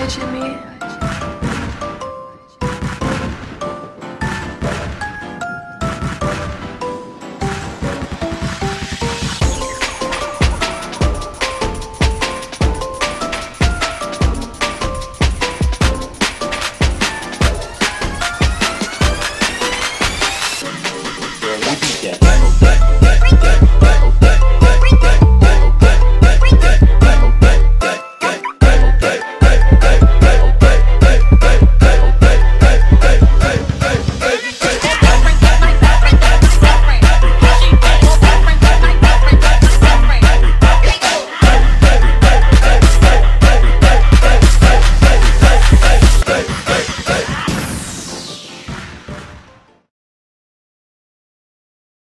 Hi, Jimmy. Yeah.